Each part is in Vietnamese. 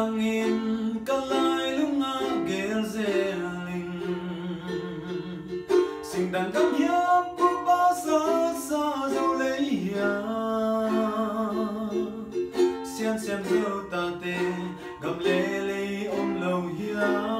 tangin kalai lunga gel zeling sing dan cắm hiếp của ba sa sa dâu lấy ya sian sian hiu ta te gam le le om lâu ya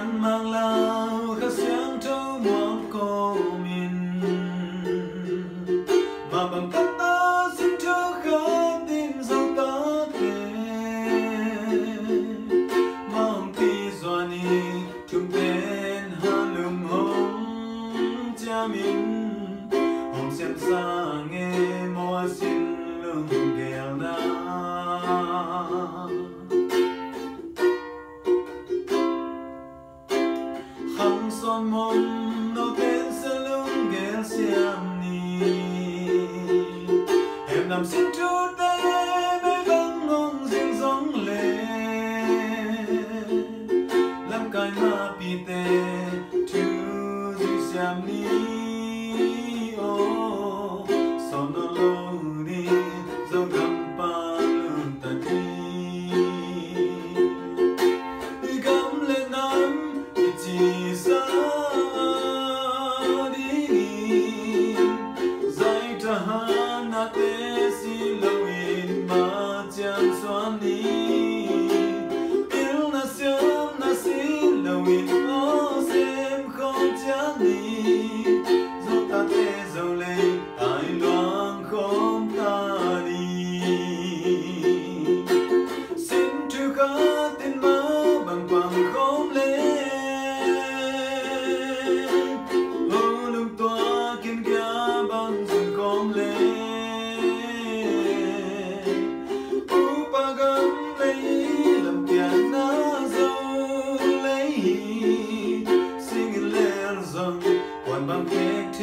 llama hoja siento guapo min mà bằng cách ta xin cho khá tin rằng ta thế mong khi doani chúng tên hơn lưng hồng cha mình hồng xem sao son mong đâu tên sẽ lung ghé xem ni em nằm xin chút đây với vắng ngông dinh dóng lệ làm cái mà pi tê thứ gì xem ni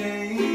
day.